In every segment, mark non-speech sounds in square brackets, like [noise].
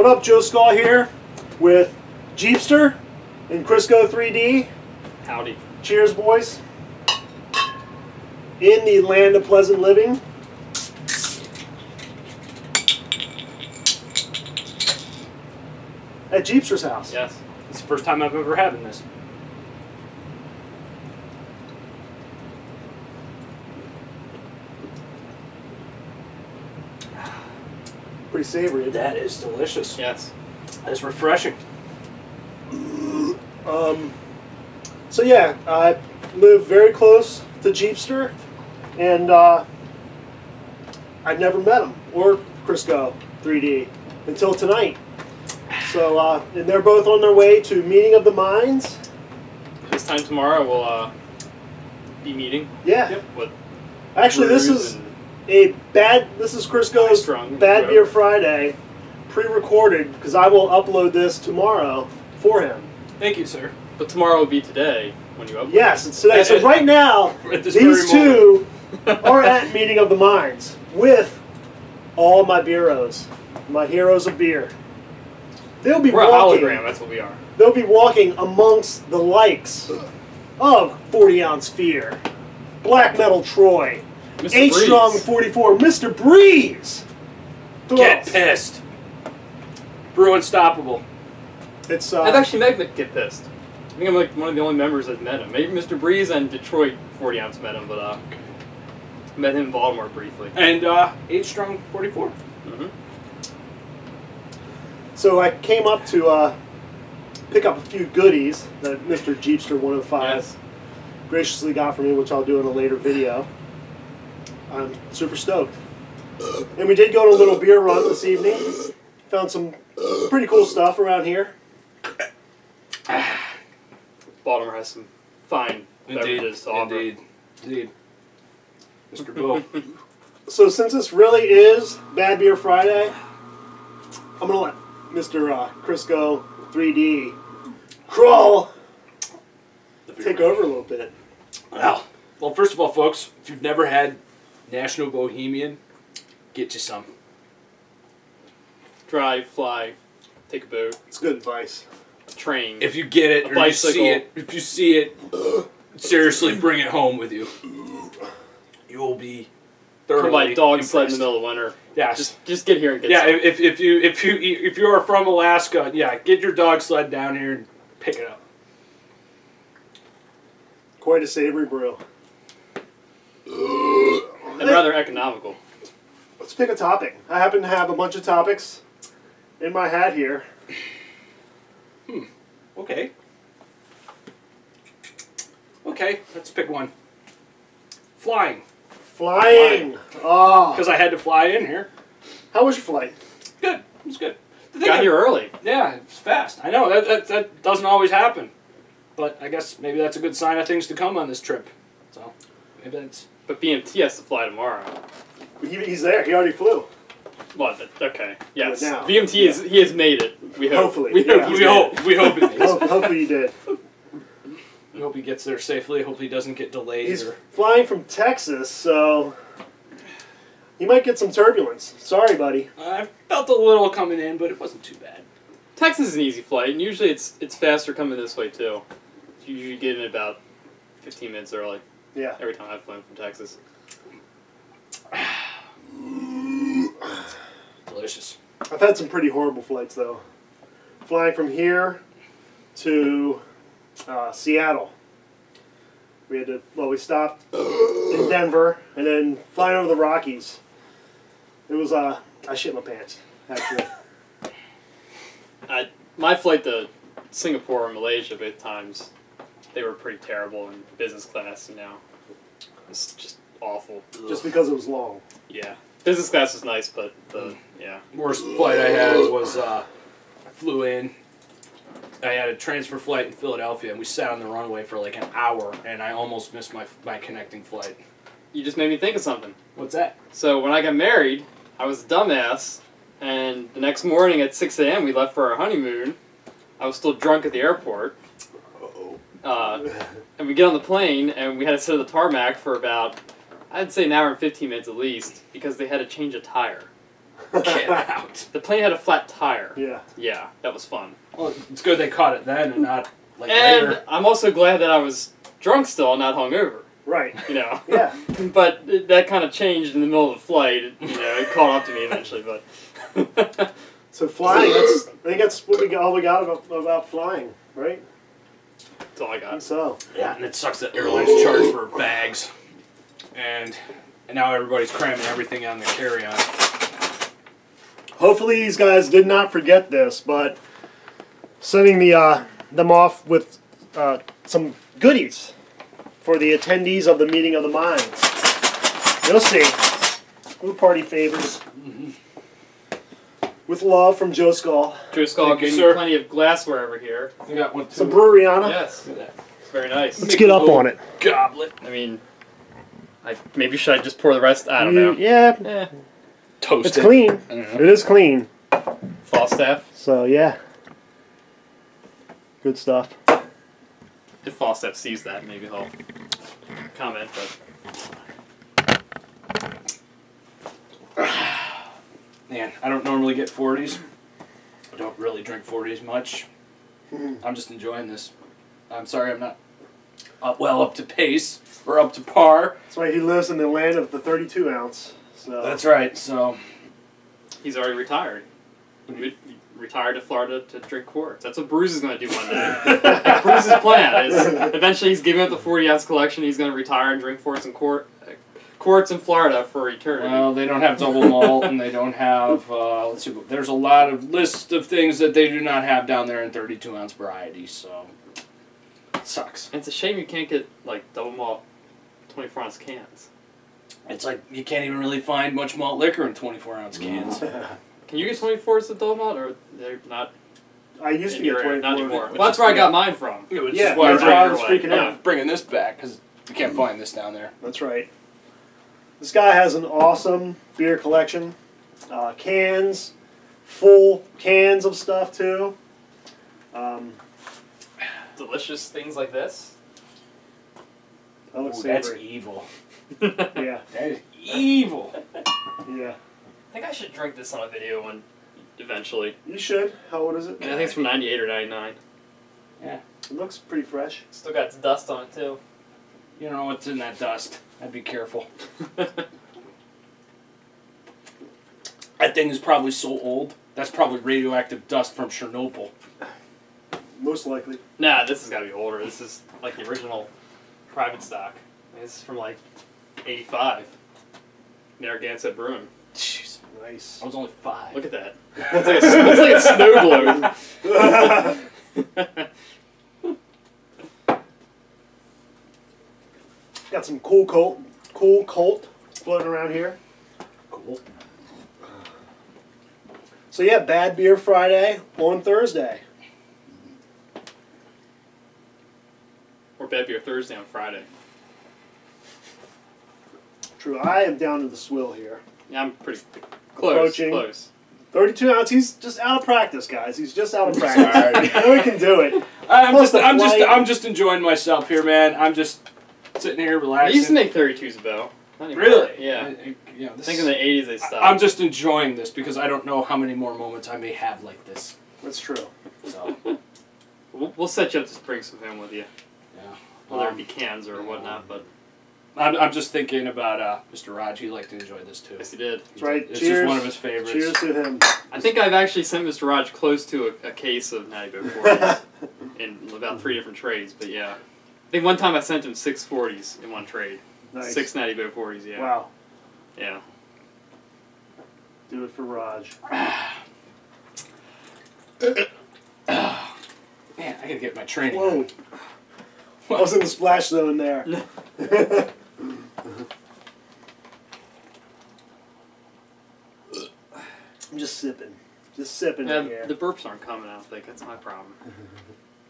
What up, Joe Skull here with Jeepster and Crisgo 3D. Howdy. Cheers, boys. In the land of pleasant living. At Jeepster's house. Yes. It's the first time I've ever had this. Pretty savory. That is delicious. Yes. That's refreshing. Um, so yeah, I live very close to Jeepster, and uh, I'd never met him or Crisgo 3D until tonight. So, uh, and they're both on their way to meeting of the minds. This time tomorrow we'll uh, be meeting Yeah, with actually, this is and a bad. This is Crisgo's High-strung, Bad. Beer Friday, pre-recorded because I will upload this tomorrow for him. Thank you, sir. But tomorrow will be today when you upload. Yes, it's today. So [laughs] right now, [laughs] these two [laughs] are at meeting of the minds with all my bureaus, my heroes of beer. They'll be We're walking. hologram. That's what we are. They'll be walking amongst the likes of 40 ounce fear, Black Metal Troy, Mr. H Breeze. Strong 44, Mr. Breeze. Who Get else? pissed. Brew Unstoppable. It's uh, I've actually met Mick Get Pissed. I think I'm like one of the only members that met him. Maybe Mr. Breeze and Detroit 40 ounce met him, but uh, met him in Baltimore briefly. And uh, 8 Strong 44. hmm so I came up to uh, pick up a few goodies that Mr. Jeepster 105 Yes. graciously got for me, which I'll do in a later video. I'm super stoked. And we did go on a little beer run this evening. Found some pretty cool stuff around here. Baltimore has some fine beverages to offer. Indeed. Indeed. Mr. Bill. [laughs] So since this really is Bad Beer Friday, I'm gonna let Mr. Uh, Crisgo 3D crawl take over a little bit. Well, well, first of all, folks, if you've never had National Bohemian, get you some. Drive, fly, take a boat, It's good advice. train. If you get it A or you bicycle. see it, if you see it, seriously bring it home with you. You will be thoroughly Come by dog sled in the middle of winter. Yeah, Just just get here and get yeah, some. if, if you if you if you are from Alaska, yeah, get your dog sled down here and pick it up. Quite a savory brew. [laughs] and rather economical. Let's pick a topic. I happen to have a bunch of topics in my hat here. Hmm. Okay. Okay, let's pick one. Flying, Flying. Oh, because I had to fly in here. how was your flight? Good, it was good. The thing Got I- here early. Yeah, it's fast. I know that, that that doesn't always happen, but I guess maybe that's a good sign of things to come on this trip. So maybe that's But BMT has to fly tomorrow. He, he's there. He already flew. Well, th- okay. Yes. now. BMT is he has made it. We hope. Hopefully, We hope yeah. he's we hope we hope it is. Ho- hopefully you did. We hope he gets there safely. Hope he doesn't get delayed. He's or... flying from Texas, so he might get some turbulence. Sorry, buddy. I felt a little coming in, but it wasn't too bad. Texas is an easy flight, and usually it's it's faster coming this way too. You usually get in about 15 minutes early Yeah. every time I've flown from Texas. [sighs] Delicious. I've had some pretty horrible flights though. Flying from here to uh, Seattle. We had to well, we stopped [gasps] in Denver and then flying over the Rockies. It was uh, I shit my pants actually. [laughs] I my flight to Singapore and Malaysia both times, they were pretty terrible in business class. You know, it's just awful. just because it was long. Yeah, business class is nice, but the yeah. Worst flight I had was uh, I flew in. I had a transfer flight in Philadelphia, and we sat on the runway for like an hour, and I almost missed my my connecting flight. You just made me think of something. What's that? So when I got married, I was a dumbass, and the next morning at 6 a.m. we left for our honeymoon. I was still drunk at the airport. Uh, and we get on the plane, and we had to sit on the tarmac for about, I'd say an hour and 15 minutes at least, because they had to change a tire. Get [laughs] out. The plane had a flat tire. Yeah. Yeah, that was fun. Well, it's good they caught it then and not like And later. I'm also glad that I was drunk still, and not hungover. Right. You know. [laughs] Yeah. [laughs] but it- that kind of changed in the middle of the flight. It, you know, it caught up to me eventually, but. So flying, that's I think that's what we got all we got about, about flying, right? That's all I I got. so. Yeah, and it sucks that airlines charge for bags, and and now everybody's cramming everything on their carry-on. Hopefully these guys did not forget this, but sending the uh, them off with uh, some goodies for the attendees of the meeting of the minds. You'll see. Little party favors. With love from Joe Skull. Joe Skull Thank you, gave me sir. plenty of glassware over here. We got one too. Some Breweriana. Yes, Look at it's very nice. Let's get up on it. Goblet. I mean, I maybe should I just pour the rest? I don't You- know. Yeah, Eh, Toast it's clean. It is clean. Falstaff. So yeah. Good stuff. If Falstaff sees that, maybe he'll comment. But Man, I don't normally get 40s. I don't really drink 40s much. Mm-hmm. I'm just enjoying this. I'm sorry I'm not up, well up to pace or up to par. That's why he lives in the land of the 32 ounce. So That's right. So he's already retired. He retired to Florida to drink quarts. That's what Bruce is going to do one day. [laughs] Bruce's plan is eventually he's giving up the 40 ounce collection. He's going to retire and drink quarts and quart, uh, quarts in Florida for eternity. well, they don't have double malt and they don't have. Uh, let's see. There's a lot of list of things that they do not have down there in 32 ounce variety. So it sucks. It's a shame you can't get like double malt 24 ounce cans. It's like you can't even really find much malt liquor in 24 ounce cans. [laughs] Can you get 24s of double malt, or they're not I used to in get 24. Not anymore. Which Well, that's is where I good. got mine from. Which Yeah, is why why I was freaking out. bringing this back because you can't find this down there. That's right. This guy has an awesome beer collection. Uh, cans, full cans of stuff too. Um, Delicious things like this. that looks Ooh, that's evil. [laughs] [laughs] Yeah, That is evil. yeah. I think I should drink this on a video one eventually. You should. How old is it? I think it's from 98 or 99. Yeah. It looks pretty fresh. Still got its dust on it too. You don't know what's in that dust. I'd be careful. [laughs] That thing is probably so old. That's probably radioactive dust from Chernobyl. Most likely. nah, this has got to be older. This is like the original private stock. This is from like 85. Narragansett Brewing. Jeez, Nice. I was only five. Look at that. [laughs] It's like a, it's like a snow [laughs] Got some cool Colt, cool Colt floating around here. Cool. So yeah, Bad Beer Friday on Thursday. or Bad Beer Thursday on Friday. True. I am down to the swill here. Yeah, I'm pretty close. Approaching. Close. 32 ounce. He's just out of practice, guys. He's just out of practice. [laughs] we can do it. I'm Plus just, I'm just. I'm just enjoying myself here, man. I'm just sitting here I relaxing. used to make 32s about. Not really? Yeah. I, I, you know, I think in the 80s they stopped. I'm just enjoying this because I don't know how many more moments I may have like this. That's true. So, [laughs] We'll, we'll set you up to bring some him with you. yeah. Whether Um, it be cans or whatnot, but I'm, I'm just thinking about uh, Mr. Raj. He liked to enjoy this too. yes, he did. That's right. It's Cheers. just one of his favorites. Cheers to him. I think I've actually sent Mr. Raj close to a, a case of Natty Boh 40s [laughs] in about three different trades, but yeah. I think one time I sent him six forties in one trade. Nice. Six Natty 40s, yeah. Wow. Yeah. Do it for Raj. [sighs] Man, I gotta get my training. Whoa. I was in the splash zone there. [laughs] I'm just sipping. Just sipping Yeah, here. the burps aren't coming out, I think. That's my problem.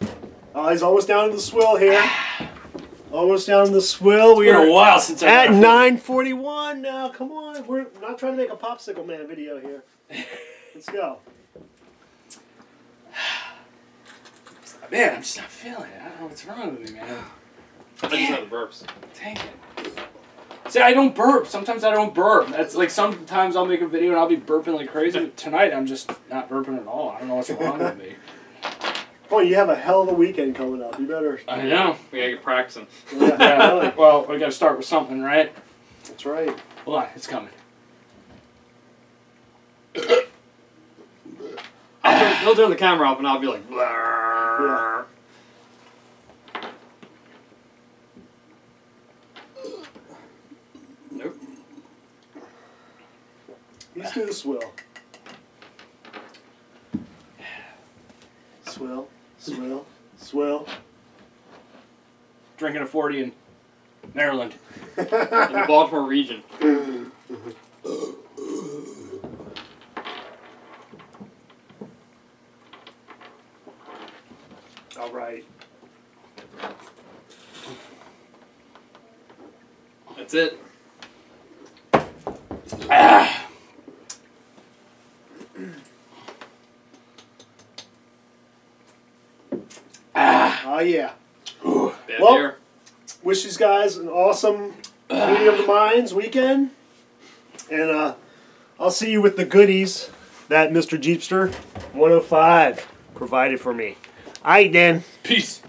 [laughs] Oh, he's almost down to the swill here. [laughs] Almost down to the swill. We It's been a are while since I at 9:41 now. Come on, we're not trying to make a popsicle man video here. [laughs] Let's go. [sighs] Man, I'm just not feeling it. I don't know what's wrong with me, man. I just have the burps. Dang it. See, I don't burp. Sometimes I don't burp. That's like sometimes I'll make a video and I'll be burping like crazy. But tonight I'm just not burping at all. I don't know what's wrong with me. Oh, you have a hell of a weekend coming up. You better. I know. We gotta get practicing. Yeah, Yeah. really. Well, we got to start with something, right? That's right. Hold on, it's coming. Turn, he'll turn the camera off and I'll be like, "Blurr." Nope. Let's do the swill. Swill, swill, Swell. Drinking a forty in Maryland. [laughs] In the Baltimore region. [laughs] All right. That's it. Oh yeah. Well- beer. Wish these guys an awesome meeting of the minds weekend, and uh, I'll see you with the goodies that Mr. Jeepster 105 provided for me. All right, then. Peace.